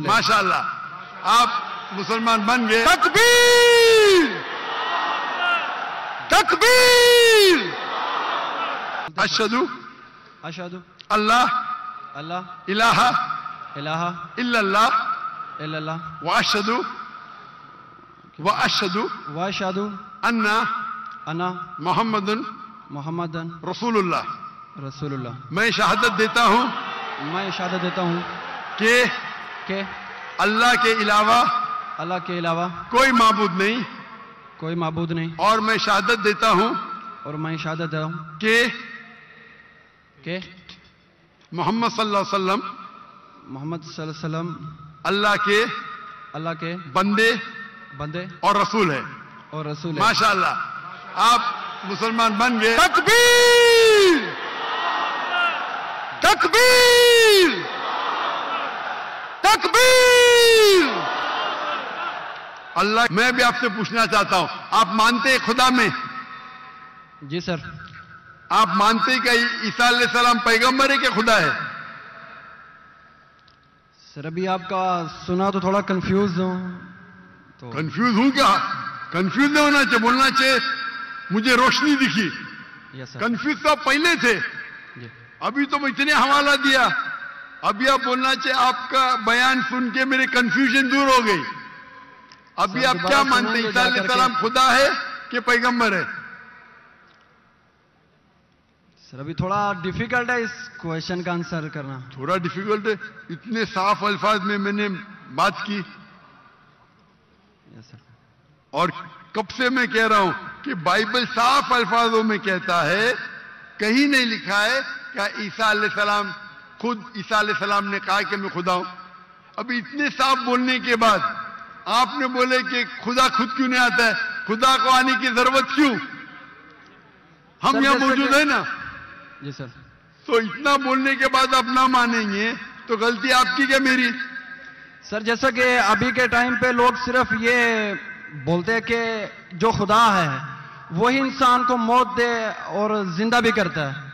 रसूल माशाल्लाह। आप मुसलमान बन गए। तकबीर! तकबीर! अशदु अशहदु। अल्लाह। अल्लाह। इलाहा। इलाहा। इल्लल्लाह। इल्लल्लाह। व अशदु व अशदु व अशहदु। अन्ना। अना मोहम्मदन। मोहम्मदन। रसूलुल्लाह। रसूलुल्लाह। मैं शहादत देता हूँ मैं शहादत देता हूँ कि कि अल्लाह के अलावा अल्लाह के अलावा कोई माबूद नहीं। कोई माबूद नहीं। और मैं शहादत देता हूँ और मैं शहादत देता हूँ। कि कि? मोहम्मद सल्लल्लाहु अलैहि वसल्लम। मोहम्मद सल्लल्लाहु अलैहि वसल्लम। अल्लाह के अल्लाह के बंदे बंदे। और रसूल है। और रसूल है। माशाल्लाह। आप मुसलमान बन गए। तकबीर! तकबीर! तकबीर। अल्लाह मैं भी आपसे पूछना चाहता हूँ आप मानते हैं खुदा में? जी सर। आप मानते हैं कि ईसा सलाम पैगंबर है कि खुदा है? सर अभी आपका सुना तो थोड़ा कंफ्यूज हूँ तो कंफ्यूज हूँ क्या? कंफ्यूज नहीं होना चाहिए बोलना चाहिए। मुझे रोशनी दिखी। कंफ्यूज तो आप पहले थे। अभी तो मैं इतने हवाला दिया। अभी आप बोलना चाहिए आपका बयान सुन के मेरे कंफ्यूजन दूर हो गई। अभी आप क्या मानते हैं? ईसा सलाम खुदा है कि पैगंबर है? सर अभी थोड़ा डिफ़िकल्ट है इस क्वेश्चन का आंसर करना। थोड़ा डिफ़िकल्ट है। इतने साफ़ अल्फाज में मैंने बात की। सर और कब से मैं कह रहा हूँ कि बाइबल साफ़ अल्फाजों में कहता है कहीं नहीं लिखा है क्या ईसा सलाम खुद ईसा सलाम ने कहा कि मैं खुदा हूँ। अभी इतने साफ़ बोलने के बाद आपने बोले कि खुदा खुद क्यों नहीं आता है? खुदा को आने की ज़रूरत क्यों? हम यहाँ मौजूद है ना। जी सर। तो इतना बोलने के बाद आप ना मानेंगे तो गलती आपकी क्या मेरी? सर जैसा कि अभी के टाइम पे लोग सिर्फ़ ये बोलते हैं कि जो खुदा है वही इंसान को मौत दे और ज़िंदा भी करता है।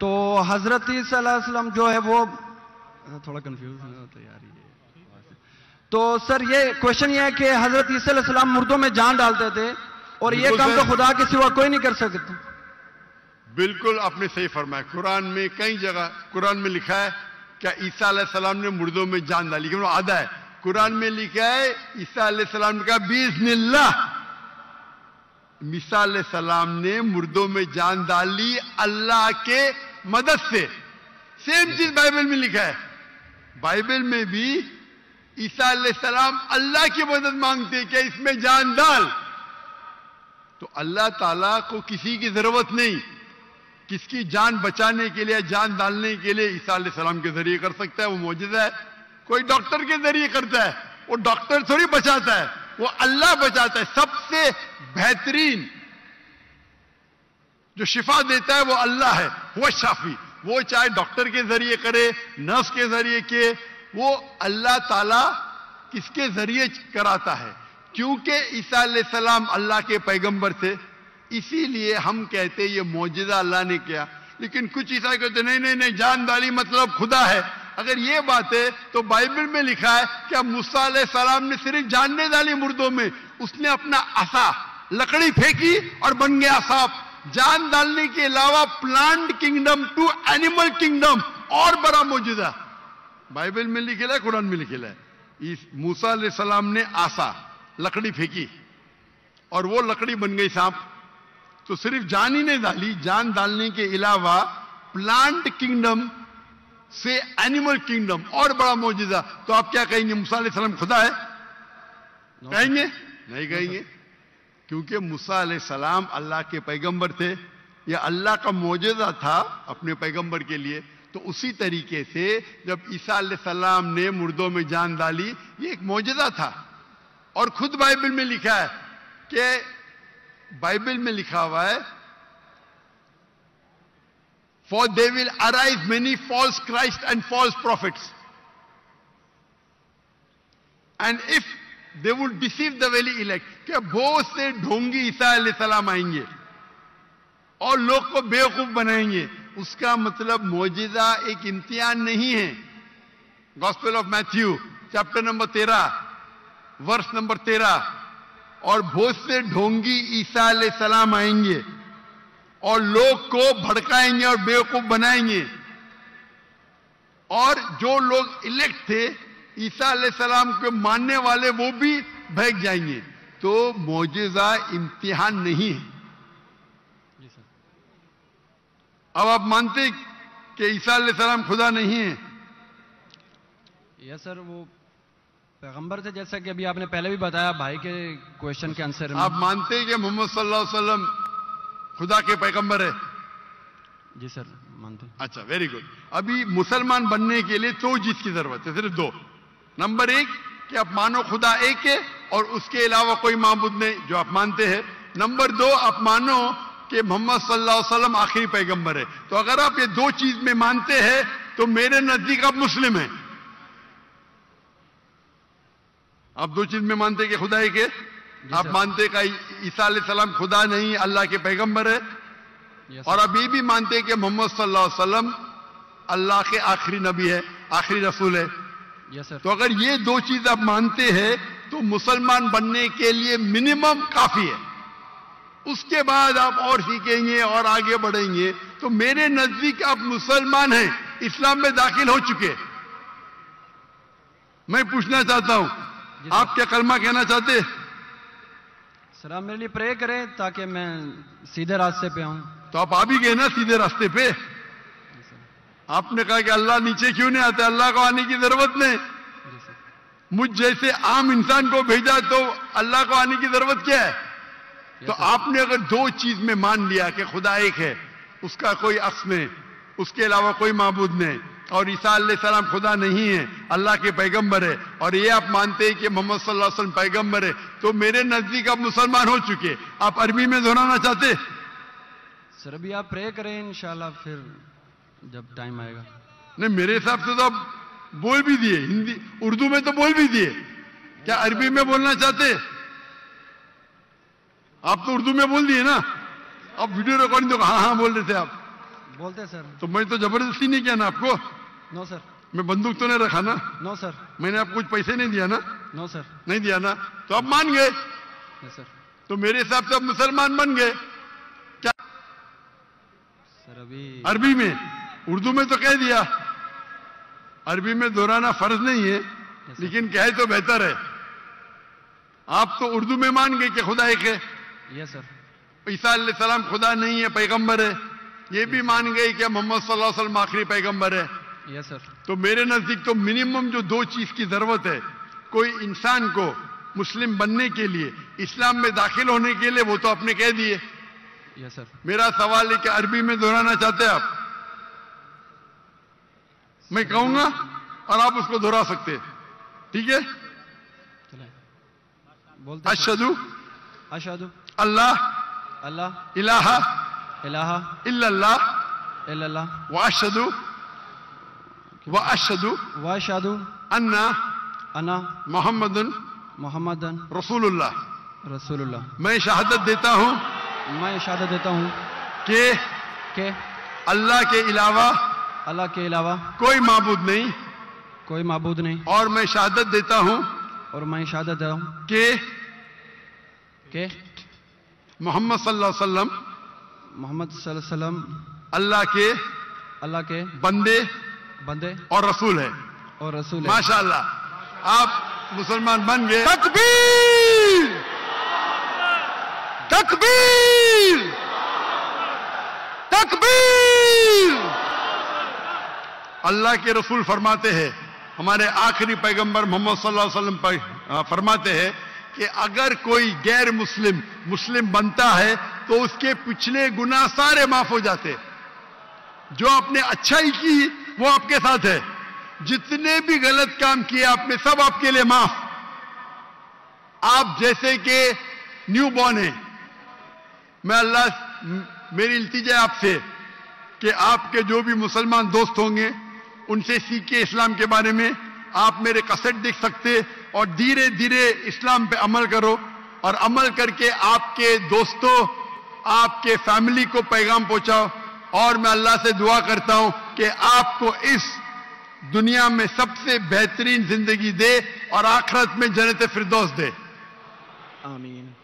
तो हज़रत वसल्लम जो है वो थोड़ा कंफ्यूज होता यार ये तो सर ये क्वेश्चन ये है कि हज़रत ईसीम मुर्दों में जान डालते थे और ये काम तो खुदा के सिवा कोई नहीं कर सकता। बिल्कुल आपने सही फरमाया। कुरान में कई जगह कुरान में लिखा है क्या ईसा सलाम ने मुर्दों में जान डाली? वो आधा है। कुरान में लिखा है ईसा सलाम ने कहा सलाम ने मुर्दों में जान डाली अल्लाह के मदद से। सेम चीज़ बाइबल में लिखा है। बाइबल में भी ईसा सलाम अल्लाह की मदद मांगते हैं क्या इसमें जान डाल। तो अल्लाह ताला को किसी की ज़रूरत नहीं। किसकी जान बचाने के लिए, जान डालने के लिए ईसा सलाम के ज़रिए कर सकता है, वो मौजूदा है। कोई डॉक्टर के ज़रिए करता है, वो डॉक्टर थोड़ी बचाता है, वो अल्लाह बचाता है। सबसे बेहतरीन जो शिफा देता है वो अल्लाह है, वो शाफी। वो चाहे डॉक्टर के ज़रिए करे, नर्स के ज़रिए के वो अल्लाह ताला किसके ज़रिए कराता है? क्योंकि ईसा सलाम अल्लाह के पैगंबर थे, इसीलिए हम कहते ये मौजूदा अल्लाह ने किया। लेकिन कुछ ईसा कहते नहीं नहीं नहीं, जान डाली मतलब खुदा है। अगर ये बात है तो बाइबल में लिखा है क्या मूसा सलाम ने सिर्फ़ जानने डाली मुर्दों में, उसने अपना आसा, लकड़ी फेंकी और बन गया सांप जान डालने के अलावा plant kingdom to animal kingdom और बड़ा मौजूदा बाइबल में लिखेला है कुरान में लिखेला है इस मूसा सलाम ने आशा लकड़ी फेंकी और वो लकड़ी बन गई सांप। तो सिर्फ़ जान ही नहीं डाली जान डालने के अलावा प्लांट किंगडम से एनिमल किंगडम और बड़ा मौजूदा तो आप क्या कहेंगे मूसा सलाम खुदा है? कहेंगे? नहीं कहेंगे। क्योंकि मूसा सलाम अल्लाह के पैगंबर थे यह अल्लाह का मौजूदा था अपने पैगंबर के लिए तो उसी तरीके से जब ईसा सलाम ने मुर्दों में जान डाली, ये एक मौजूदा था। और खुद बाइबल में लिखा है कि बाइबल में लिखा हुआ है for they will arise many false Christ and false prophets and if they would deceive the very elect क्या बहुत से ढोंगी ईसा सलाम आएँगे? और लोग को बेवकूफ़ बनाएँगे। उसका मतलब मौजूदा एक इम्तिहान नहीं है। Gospel of Matthew chapter number तेरह वर्ष नंबर तेरह। और बहुत से ढोंगी ईसा सलाम आएँगे। और लोग को भड़काएँगे और बेवकूफ़ बनाएँगे। और जो लोग इलेक्ट थे ईसा सलाम के मानने वाले वो भी भाग जाएँगे। तो मोजेजा इम्तिहान नहीं है। अब आप मानते कि ईसा सलाम खुदा नहीं है? यस सर वो पैगंबर थे जैसा कि अभी आपने पहले भी बताया भाई के क्वेश्चन के आंसर में। आप मानते हैं कि मोहम्मद सल्लल्लाहु अलैहि वसल्लम खुदा के पैगंबर है? जी सर मानते अच्छा वेरी गुड अभी मुसलमान बनने के लिए दो चीज़ की ज़रूरत है सिर्फ़ दो। नंबर एक कि आप मानो खुदा एक है और उसके अलावा कोई माबूद नहीं जो आप मानते हैं। नंबर दो आप मानो कि मोहम्मद सल्लल्लाहु अलैहि वसल्लम आखिरी पैगंबर है। तो अगर आप ये दो चीज़ में मानते हैं तो मेरे नज़दीक आप मुस्लिम हैं। आप दो चीज़ में मानते कि खुदा एक है? आप मानते का ईसा सलाम खुदा नहीं अल्लाह के पैगंबर है? और आप ये भी मानते कि मोहम्मद सल्लल्लाहु अलैहि वसल्लम अल्लाह के आखिरी नबी है आखिरी रसूल है। यस तो अगर ये दो चीज़ आप मानते हैं तो मुसलमान बनने के लिए मिनिमम काफ़ी है। उसके बाद आप और सीखेंगे और आगे बढ़ेंगे। तो मेरे नज़दीक आप मुसलमान हैं इस्लाम में दाखिल हो चुके मैं पूछना चाहता हूँ आप क्या कलमा कहना चाहते सर आप मेरे लिए प्रे करें ताकि मैं सीधे रास्ते पे आऊँ। तो आप आ भी गए ना सीधे रास्ते पे। आपने कहा कि अल्लाह नीचे क्यों नहीं आता? अल्लाह को आने की ज़रूरत नहीं। मुझ जैसे आम इंसान को भेजा तो अल्लाह को आने की ज़रूरत क्या है? तो आपने अगर दो चीज़ में मान लिया कि खुदा एक है उसका कोई अक्स नहीं उसके अलावा कोई माबूद नहीं और ईसा सलाम खुदा नहीं है अल्लाह के पैगंबर है और ये आप मानते हैं कि मोहम्मद सल्लल्लाहु अलैहि वसल्लम पैगंबर है तो मेरे नज़दीक आप मुसलमान हो चुके आप अरबी में दोहराना चाहते सर अभी आप प्रे करें इंशाल्लाह फिर जब टाइम आएगा। नहीं मेरे हिसाब से तो आप बोल भी दिए। हिंदी उर्दू में तो बोल भी दिए। क्या अरबी में बोलना चाहते? आप तो उर्दू में बोल दिए ना। आप वीडियो रिकॉर्डिंग तो हाँ हाँ बोल रहे थे आप। बोलते सर। तो मैं तो ज़बरदस्ती नहीं किया ना आपको। नो सर मैं बंदूक तो नहीं रखा ना। नो सर मैंने आपको कुछ पैसे नहीं दिया ना। नो सर नहीं दिया ना। तो आप मान गए। सर तो मेरे हिसाब से आप मुसलमान बन गए। क्या सर अभी अरबी में? उर्दू में तो कह दिया। अरबी में दोहराना फ़र्ज़ नहीं है लेकिन कहे तो बेहतर है। आप तो उर्दू में मान गए कि खुदा एक है। यस सर ईसा सलाम खुदा नहीं है पैगंबर है। ये भी मान गए कि मोहम्मद सल्लल्लाहु अलैहि वसल्लम आखिरी पैगंबर है। यस सर तो मेरे नज़दीक तो मिनिमम जो दो चीज़ की ज़रूरत है कोई इंसान को मुस्लिम बनने के लिए इस्लाम में दाखिल होने के लिए वो तो आपने कह दिए। यस सर मेरा सवाल है कि अरबी में दोहराना चाहते हैं आप? मैं कहूँगा और आप उसको दोहरा सकते ठीक है? बोलते। अशदु अशहदु। अल्लाह। अल्लाह। इलाहा। इलाहा। इल्लल्लाह। इल्लल्लाह। व अशदु व अशदु वाशहदु अन्ना। अना मोहम्मदन। मोहम्मदन। रसूलुल्लाह। रसूलुल्लाह। मैं शहादत देता हूँ मैं शहादत देता हूँ। कि कि? अल्लाह के अलावा अल्लाह के अलावा कोई माबूद नहीं। कोई माबूद नहीं। और मैं शहादत देता हूँ और मैं शहादत देता हूँ। कि के? मोहम्मद सल्लल्लाहु अलैहि वसल्लम। मोहम्मद सल्लल्लाहु अलैहि वसल्लम। अल्लाह के अल्लाह के बंदे बंदे। और रसूल है। और रसूल है। माशाल्लाह। आप मुसलमान बन गए। तकबीर! तकबीर! तकबीर! अल्लाह के रसूल फरमाते हैं, हमारे आखिरी पैगंबर मोहम्मद सल्लल्लाहु अलैहि वसल्लम फरमाते हैं कि अगर कोई गैर मुस्लिम मुस्लिम बनता है तो उसके पिछले गुना सारे माफ़ हो जाते जो आपने अच्छाई की, वो आपके साथ है। जितने भी गलत काम किए आपने, सब आपके लिए माफ़। आप जैसे कि न्यू बॉर्न है। मैं अल्लाह, मेरी इल्तिजा आपसे कि आपके जो भी मुसलमान दोस्त होंगे उनसे सीखे इस्लाम के बारे में। आप मेरे कसट देख सकते और धीरे धीरे इस्लाम पे अमल करो और अमल करके आपके दोस्तों, आपके फैमिली को पैगाम पहुंचाओ। और मैं अल्लाह से दुआ करता हूँ कि आपको इस दुनिया में सबसे बेहतरीन ज़िंदगी दे और आखिरत में जनत फिरदौस दे। आमीन।